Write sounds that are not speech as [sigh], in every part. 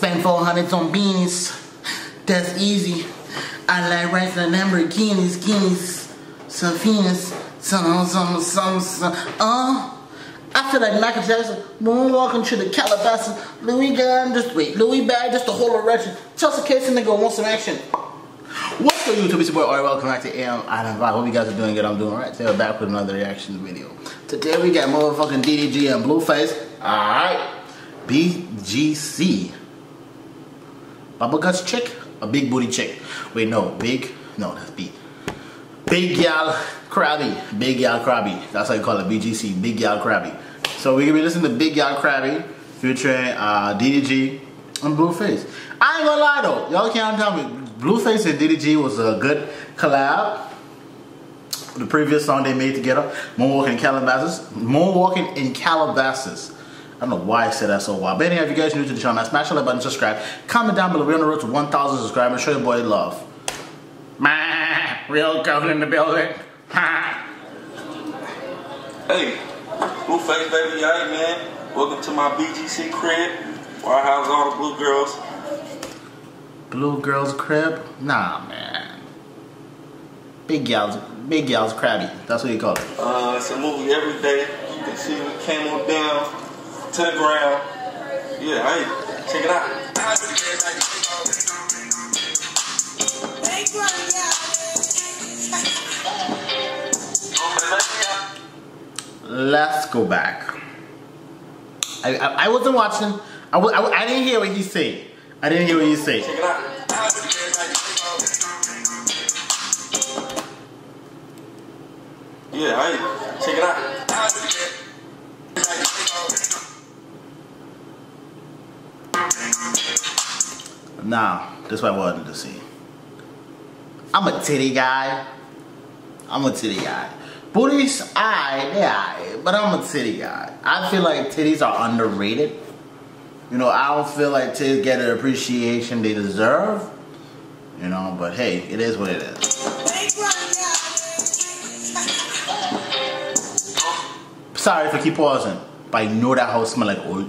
Spend 400 on beanies. That's easy. I like rice and Lamborghinis, guineas, some Venus, some, some, some, some, uh. I feel like Michael Jackson moonwalking to the Calabasas, Louis Gun, just wait, Louis bag, just a whole erection. Chelsea Casey nigga want some action. What's up YouTube? It's your boy. Welcome back to AM Adam Vibe. Hope you guys are doing good. I'm doing alright. Today we're back with another reaction video. Today we got motherfucking DDG and Blueface. Alright. BGC. Bubble Guts chick? A big booty chick. Wait, no. Big? No, that's B. Big Gal Krabby. Big Gal Krabby. That's how you call it. BGC. Big Gal Krabby. So we're gonna be listening to Big Gal Krabby featuring uh, DDG and Blueface. I ain't gonna lie though. Y'all can't tell me. Blueface and DDG was a good collab. The previous song they made together, Moonwalking in Calabasas. Moonwalking in Calabasas. I don't know why I said that so wild. But anyway, if you guys are new to the channel, smash the like button, subscribe, comment down below. We're on the road to 1,000 subscribers. Show your boy love. Man, real girl in the building. hey, Blueface baby, hey man. Welcome to my BGC crib, where I house all the blue girls. Blue girl's crib? Nah, man. Big gal's, big gal's crabby. That's what you call it. Uh, it's a movie every day. You can see we came on down to the ground. Yeah, hey, check it out. Let's go back. I, I, I wasn't watching. I, I, I didn't hear what he said. I didn't hear what he said. Check it out. Yeah, hey, check it out. Nah, that's what I wanted to see. I'm a titty guy. I'm a titty guy. Booties, I, yeah, but I'm a titty guy. I feel like titties are underrated. You know, I don't feel like titties get the appreciation they deserve. You know, but hey, it is what it is. Sorry if I keep pausing, but I know that house smell like oil.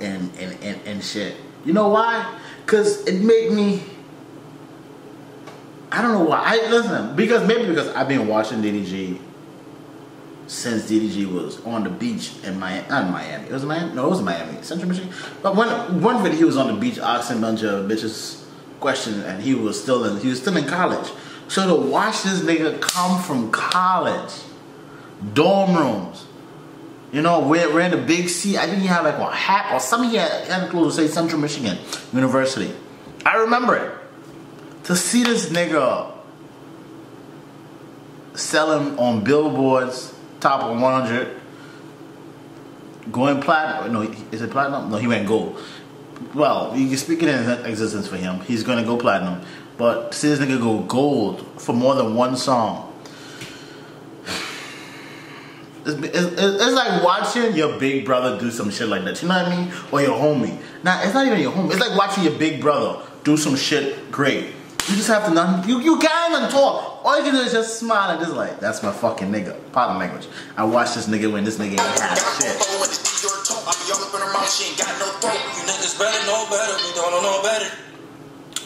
and, and, and, and shit. You know why? Cause it made me I don't know why. I listen, because maybe because I've been watching DDG since DDG was on the beach in Miami, not Miami. It was Miami. No, it was Miami, Central Michigan. But when one video he was on the beach asking a bunch of bitches questions, and he was still in he was still in college. So to watch this nigga come from college, dorm rooms, you know, we're, in the big C. I think he had like a hat or something. He had, he had clothes to say Central Michigan University. I remember it. To see this nigga selling on billboards, top of 100, going platinum. No, is it platinum? No, he went gold. Well, you can speak it in existence for him. He's gonna go platinum. But to see this nigga go gold for more than one song. It's, it's, it's like watching your big brother do some shit like that. You know what I mean? Or your homie. Nah, it's not even your homie. It's like watching your big brother do some shit great. You just have to not, you, you can't even talk. All you can do is just smile and just like, that's my fucking nigga. Pardon language. I watch this nigga when this nigga ain't had shit. She ain't got no throat. You niggas better know better. We don't know better.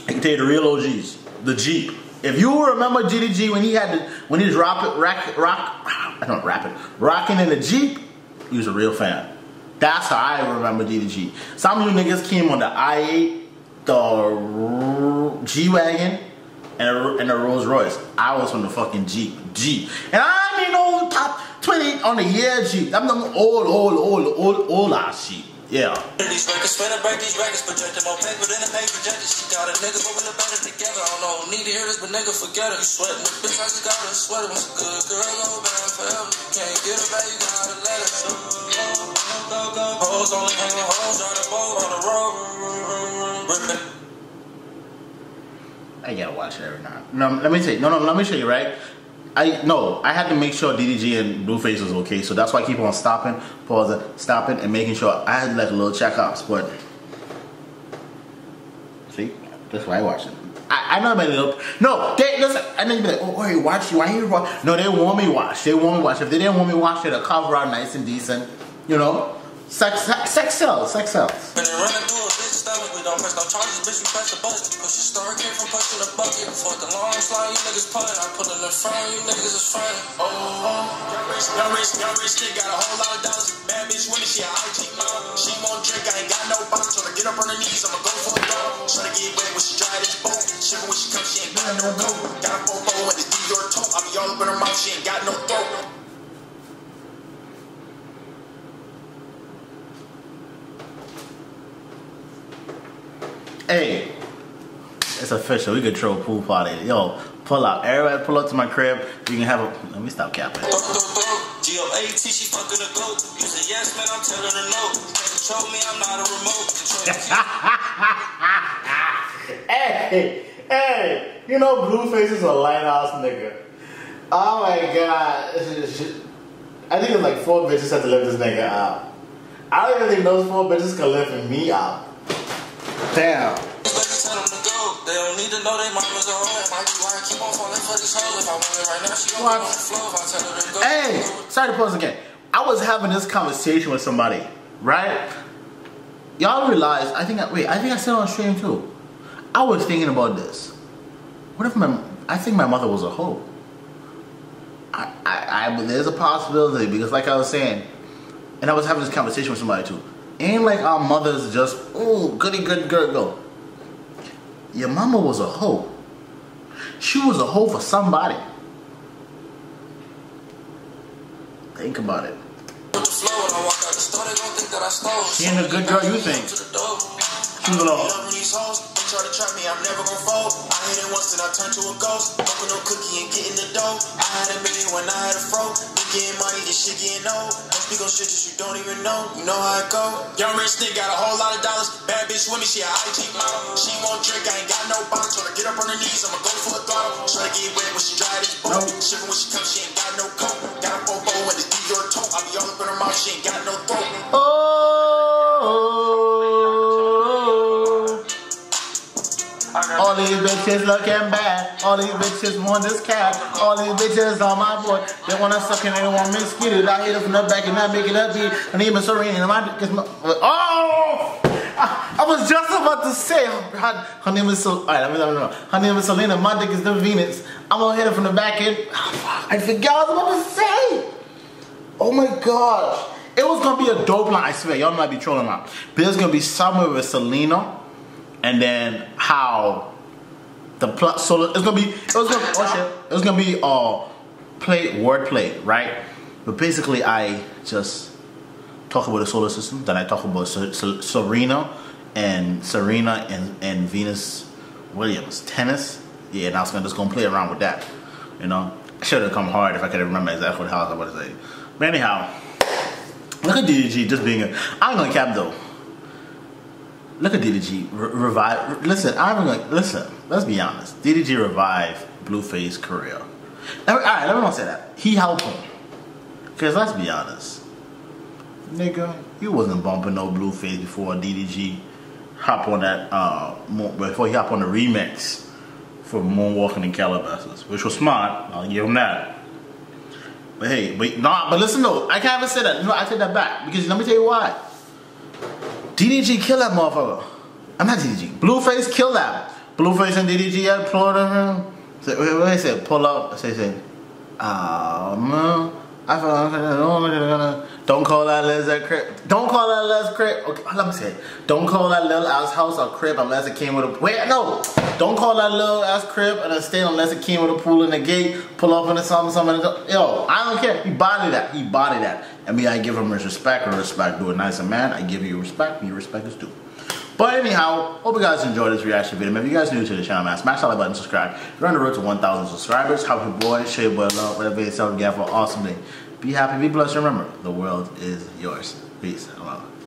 I can tell you the real OGs. The Jeep. If you remember GDG when he had when he was rock, rock, rock, I don't rap it, rocking in the Jeep, he was a real fan. That's how I remember DDG. Some of you niggas came on the i8, the G-Wagon, and a, and a Rolls Royce. I was from the fucking Jeep. Jeep. And I ain't no top 20 on the year Jeep. I'm the old, old, old, old, old ass Jeep. Yeah. These records, finna break these records, paper a projected. She got a nigga moving the better together. I don't know, need to hear this, but nigga forget it. You sweating the bitch, I just got her sweater. Was a good girl, go bad forever. Can't get her back, you gotta let her. Hoes only hang with hoes on the boat on the road. I gotta watch it every night. No, let me tell you. No, no, let me show you. Right? I no, I had to make sure DDG and Blueface was okay, so that's why I keep on stopping, pausing, stopping, and making sure I had like a little checkups. But see, that's why I watch it. I, I know many little no. They listen. And then you be like, oh, wait, watch you. Why you watch? No, they want me watch. They want me watch. If they didn't want me watch, they'd cover out nice and decent. You know, sex, sex, sex sells, sex sells. Stomach, we don't press no charges, bitch, we press the button. Push the star came from pushing the bucket. Fuck the long slide, you niggas putting. I put in the front, you niggas is frontin'. Oh, young rich, young rich, young rich kid, got a whole lot of dollars. Bad bitch with me, she a IG model. She won't drink, I ain't got no box. Tryna get up on her knees, I'ma go for a dog. Tryna get wet when she dry this boat. Shiver when she come, she ain't got no coat. Got a fofo and it's Dior toe. I be all up in her mouth, she ain't got no throat. Hey, it's official. We could throw a pool party. Yo, pull up. Everybody pull up to my crib. You can have a. Let me stop capping. G-O-A-T, she fucking a goat. You say yes, man, I'm telling her no. Control me, I'm not a remote. Control [laughs] hey, hey, you know Blueface is a lighthouse nigga. Oh my god. I think it's like four bitches have to lift this nigga out. I don't even think those four bitches can lift me out. Damn. They to. Hey, sorry to pause again. I was having this conversation with somebody, right? Y'all realize, I think, I, wait, I think I said on stream too. I was thinking about this. What if my, I think my mother was a hoe? I, I, I, there's a possibility because like I was saying, and I was having this conversation with somebody too. Ain't like our mothers just, oh, goody good girl, go. Your mama was a hoe. She was a hoe for somebody. Think about it. With the flow, when I walk out the store, they gon' think that I stole. She ain't a good girl, you think? To the door. She was a hoe. Loving these hoes, they try to trap me, I'm never gon' fold. I hit it once and I turn to a ghost. Open no cookie and get in the dough. I had a million when I had a fro. You getting money, this shit getting old. Don't speak on shit that you don't even know. You know how it go. Young rich nigga got a whole lot of dollars. Bad bitch with me, she a IG model. She won't drink, I ain't got no box. Tryna get up on her knees, I'ma go for a throttle. Tryna get wet when she dry this boat. Shiver when she comes, she ain't got no coat. Got a fofo and it's Dior toe. I be all up in her mouth, she ain't got no throat. Oh, all these bitches looking bad. All these bitches want this cat. All these bitches on my boy. They wanna suck and they want me skitted. I hit it from the back and I make it up beat. And even Serena and my dick is my. Oh! I, I was just about to say her, her name is so. Alright, let me know. Her name is Selena. My dick is the Venus. I'm gonna hit it from the back end. I forgot what I was about to say. Oh my gosh. It was gonna be a dope line, I swear. Y'all might be trolling out. But it's gonna be somewhere with Selena and then how the plot so it's gonna be it was gonna oh shit. Gonna be uh play wordplay, right? But basically I just talk about the solar system, then I talk about Se- Se- Serena and Serena and, and Venus Williams. Tennis. Yeah, and I was gonna just gonna play around with that. You know? Should have come hard if I could remember exactly what I was about to say. But anyhow, look at DDG just being a I'm gonna cap though. Look at DDG re- revive. Listen, I'm gonna listen. Let's be honest. DDG revived Blueface career. All right, let me not say that. He helped him. Cause let's be honest, nigga, you wasn't bumping no Blueface before DDG hop on that. Uh, before he hop on the remix for Moonwalking in Calabasas, which was smart. I'll give him that. But hey, but nah, but listen though, I can't even say that. No, I take that back because let me tell you why. DDG kill that motherfucker. I'm not DDG. Blueface kill that. Blueface and DDG pulled him. So, what they said? Pull up. Say, say, man. I feel like gonna don't call that lizard crib. Don't call that lizard crib. Okay, let me say it. Don't call that little ass house a crib unless it came with a wait. No, don't call that little ass crib and a state unless it came with a pool in the gate. Pull up into something, something. Yo, I don't care. He bodied that. He bodied that. I mean, I give him his respect or respect. Do it nice and man. I give you respect. And your respect is due. But anyhow, hope you guys enjoyed this reaction video. If you guys new to the channel, man, smash that like button, subscribe. We're on the road to 1,000 subscribers. Help your boy, show your boy love, whatever you yourself again for an awesome day. Be happy, be blessed. Remember, the world is yours. Peace. Out.